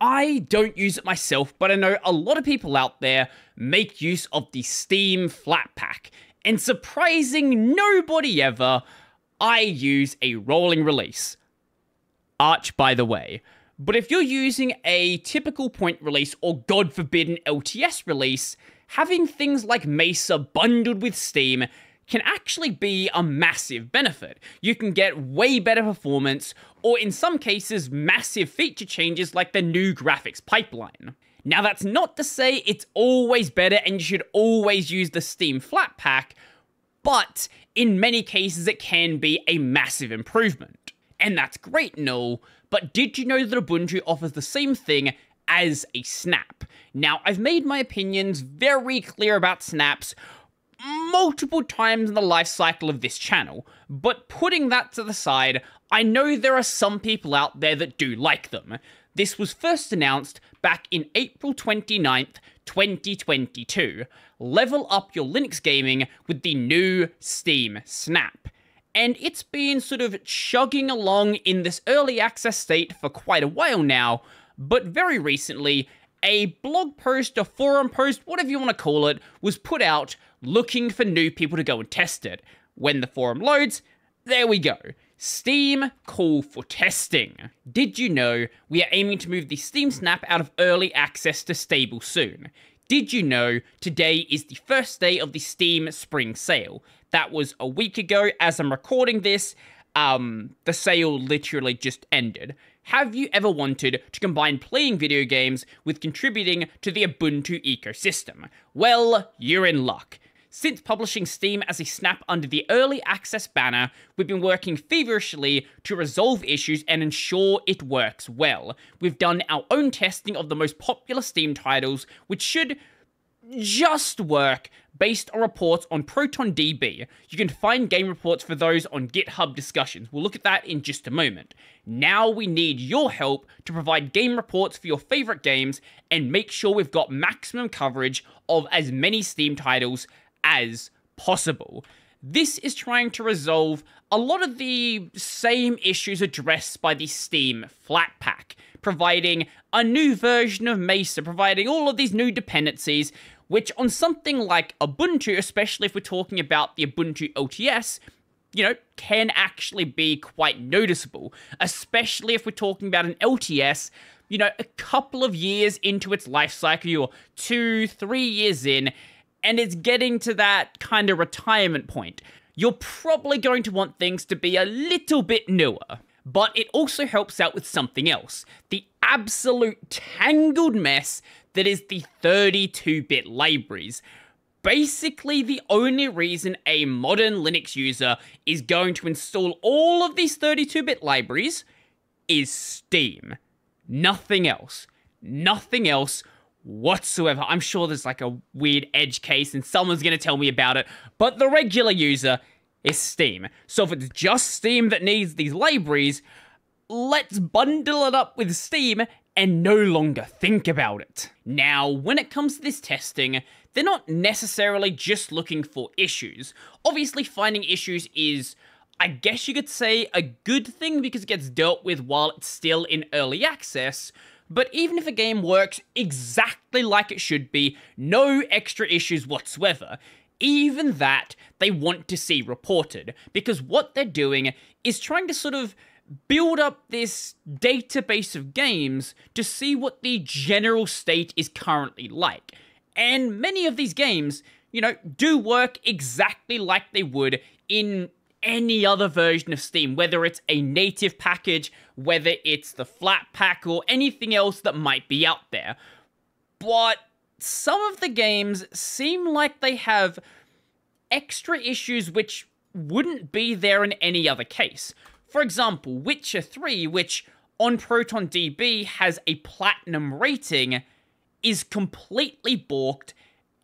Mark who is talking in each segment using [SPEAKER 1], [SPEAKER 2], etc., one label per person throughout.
[SPEAKER 1] I don't use it myself, but I know a lot of people out there make use of the Steam Flatpak. And surprising nobody ever, I use a rolling release. Arch, by the way. But if you're using a typical point release or God forbid an LTS release, having things like Mesa bundled with Steam can actually be a massive benefit. You can get way better performance, or in some cases, massive feature changes like the new graphics pipeline. Now, that's not to say it's always better and you should always use the Steam Flatpak, but in many cases, it can be a massive improvement. And that's great and all, but did you know that Ubuntu offers the same thing as a snap? Now, I've made my opinions very clear about snaps multiple times in the life cycle of this channel, but putting that to the side, I know there are some people out there that do like them. This was first announced back in April 29th, 2022. Level up your Linux gaming with the new Steam Snap. And it's been sort of chugging along in this early access state for quite a while now, but very recently, a blog post, a forum post, whatever you want to call it, was put out looking for new people to go and test it. When the forum loads, there we go. Steam call for testing. Did you know we are aiming to move the Steam Snap out of early access to stable soon? Did you know today is the first day of the Steam Spring Sale? That was a week ago as I'm recording this. Um, the sale literally just ended. Have you ever wanted to combine playing video games with contributing to the Ubuntu ecosystem? Well, you're in luck. Since publishing Steam as a snap under the early access banner, we've been working feverishly to resolve issues and ensure it works well. We've done our own testing of the most popular Steam titles, which should just work based on reports on ProtonDB. You can find game reports for those on GitHub discussions. We'll look at that in just a moment. Now we need your help to provide game reports for your favorite games and make sure we've got maximum coverage of as many Steam titles as possible. This is trying to resolve a lot of the same issues addressed by the Steam Flatpak, providing a new version of Mesa, providing all of these new dependencies, which on something like Ubuntu, especially if we're talking about the Ubuntu LTS, you know, can actually be quite noticeable, especially if we're talking about an LTS, you know, a couple of years into its life cycle, or two, three years in, and it's getting to that kind of retirement point. You're probably going to want things to be a little bit newer. But it also helps out with something else the absolute tangled mess that is the 32 bit libraries. Basically, the only reason a modern Linux user is going to install all of these 32 bit libraries is Steam. Nothing else. Nothing else whatsoever. I'm sure there's like a weird edge case and someone's going to tell me about it, but the regular user is Steam. So if it's just Steam that needs these libraries, let's bundle it up with Steam and no longer think about it. Now, when it comes to this testing, they're not necessarily just looking for issues. Obviously, finding issues is, I guess you could say, a good thing because it gets dealt with while it's still in early access, but even if a game works exactly like it should be, no extra issues whatsoever, even that they want to see reported. Because what they're doing is trying to sort of build up this database of games to see what the general state is currently like. And many of these games, you know, do work exactly like they would in any other version of Steam, whether it's a native package, whether it's the Flatpak, or anything else that might be out there. But some of the games seem like they have extra issues which wouldn't be there in any other case. For example, Witcher 3, which on ProtonDB has a platinum rating, is completely borked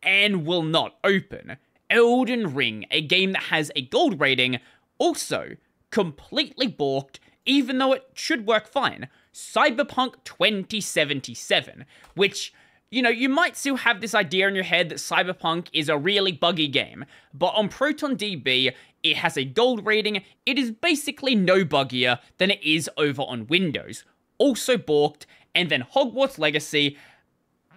[SPEAKER 1] and will not open. Elden Ring, a game that has a gold rating, also completely borked, even though it should work fine. Cyberpunk 2077, which, you know, you might still have this idea in your head that Cyberpunk is a really buggy game, but on ProtonDB, it has a gold rating, it is basically no buggier than it is over on Windows. Also borked, and then Hogwarts Legacy,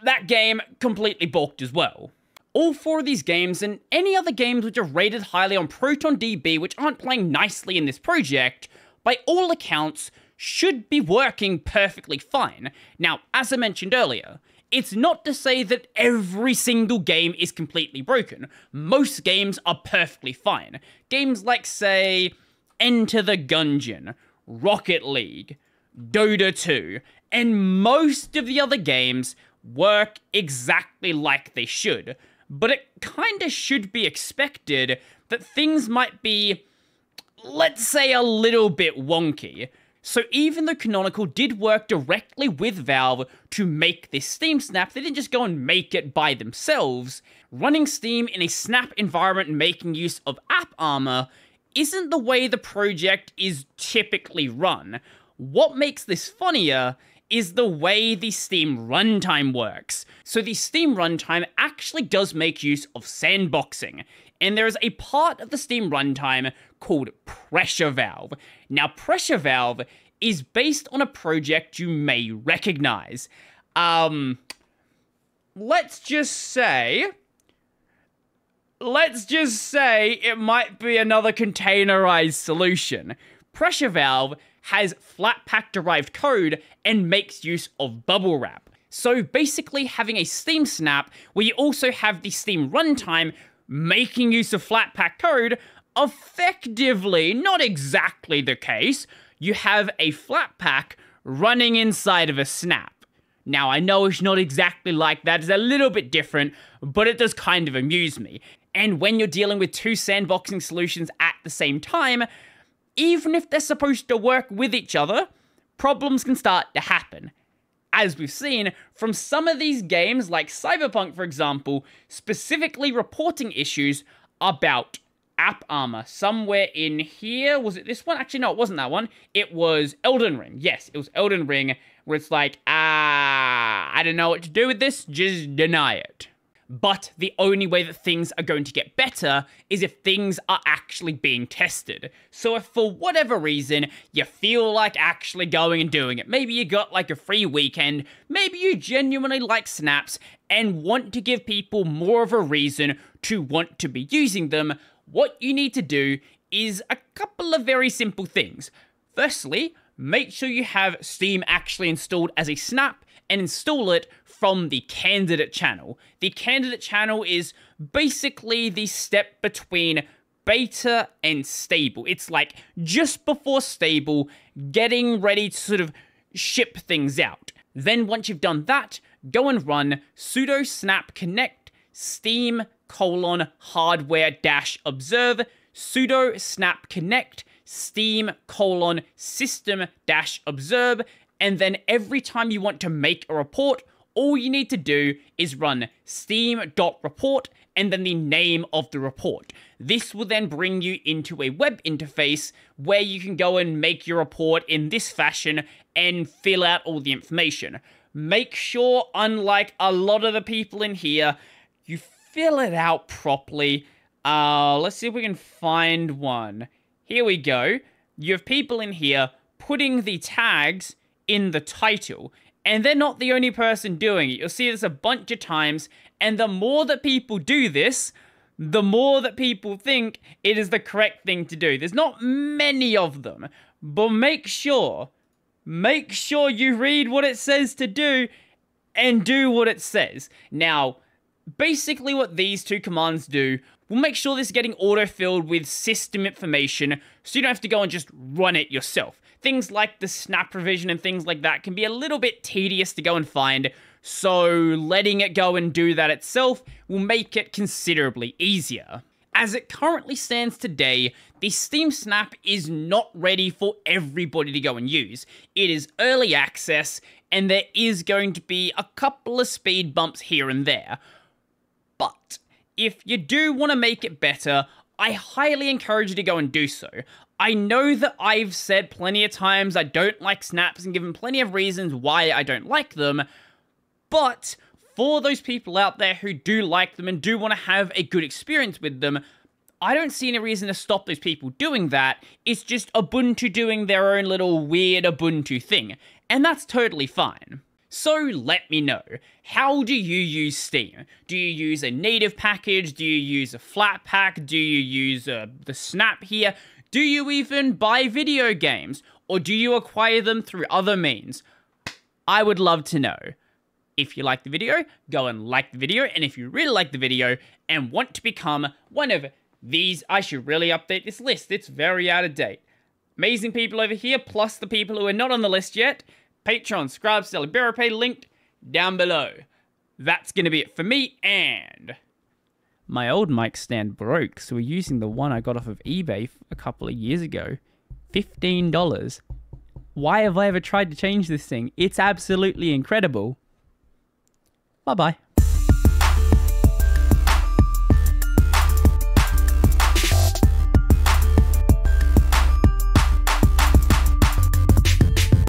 [SPEAKER 1] that game completely borked as well. All four of these games, and any other games which are rated highly on ProtonDB which aren't playing nicely in this project, by all accounts, should be working perfectly fine. Now, as I mentioned earlier, it's not to say that every single game is completely broken. Most games are perfectly fine. Games like, say, Enter the Gungeon, Rocket League, Dota 2, and most of the other games work exactly like they should. But it kinda should be expected that things might be, let's say, a little bit wonky. So even though Canonical did work directly with Valve to make this Steam Snap, they didn't just go and make it by themselves. Running Steam in a Snap environment making use of AppArmor isn't the way the project is typically run. What makes this funnier is the way the Steam runtime works. So the Steam runtime actually does make use of sandboxing, and there is a part of the Steam runtime called Pressure Vessel. Now, Pressure Vessel is based on a project you may recognize. Um, let's just say. Let's just say it might be another containerized solution. Pressure Vessel has Flatpak derived code and makes use of bubblewrap. So basically having a Steam snap where you also have the Steam runtime making use of Flatpak code effectively, not exactly the case, you have a Flatpak running inside of a snap. Now, I know it's not exactly like that, it's a little bit different, but it does kind of amuse me. And when you're dealing with two sandboxing solutions at the same time, even if they're supposed to work with each other, problems can start to happen. As we've seen from some of these games, like Cyberpunk, for example, specifically reporting issues about AppArmor somewhere in here. Was it this one? Actually, no, it wasn't that one. It was Elden Ring. Yes, it was Elden Ring, where it's like, ah, I don't know what to do with this, just deny it. But the only way that things are going to get better is if things are actually being tested. So if for whatever reason you feel like actually going and doing it, maybe you got like a free weekend, maybe you genuinely like snaps and want to give people more of a reason to want to be using them, what you need to do is a couple of very simple things. Firstly, make sure you have Steam actually installed as a snap and install it from the candidate channel. The candidate channel is basically the step between beta and stable. It's like just before stable, getting ready to sort of ship things out. Then once you've done that, go and run sudo snap connect steam colon hardware dash observe sudo snap connect steam colon system dash observe and then every time you want to make a report all you need to do is run steam.report and then the name of the report. This will then bring you into a web interface where you can go and make your report in this fashion and fill out all the information. Make sure, unlike a lot of the people in here, you fill it out properly. Uh, let's see if we can find one. Here we go. You have people in here putting the tags in the title. And they're not the only person doing it. You'll see this a bunch of times. And the more that people do this, the more that people think it is the correct thing to do. There's not many of them. But make sure, make sure you read what it says to do and do what it says. Now, basically what these two commands do will make sure this is getting auto-filled with system information so you don't have to go and just run it yourself. Things like the snap revision and things like that can be a little bit tedious to go and find, so letting it go and do that itself will make it considerably easier. As it currently stands today, the Steam Snap is not ready for everybody to go and use. It is early access, and there is going to be a couple of speed bumps here and there. But if you do want to make it better, I highly encourage you to go and do so. I know that I've said plenty of times I don't like snaps and given plenty of reasons why I don't like them, but for those people out there who do like them and do want to have a good experience with them, I don't see any reason to stop those people doing that. It's just Ubuntu doing their own little weird Ubuntu thing, and that's totally fine. So let me know. How do you use Steam? Do you use a native package? Do you use a Flatpak? Do you use uh, the Snap here? Do you even buy video games? Or do you acquire them through other means? I would love to know. If you like the video, go and like the video. And if you really like the video and want to become one of these, I should really update this list. It's very out of date. Amazing people over here, plus the people who are not on the list yet. Patreon, Scribe, Pay linked down below. That's going to be it for me, and... My old mic stand broke, so we're using the one I got off of eBay a couple of years ago. $15. Why have I ever tried to change this thing? It's absolutely incredible. Bye bye.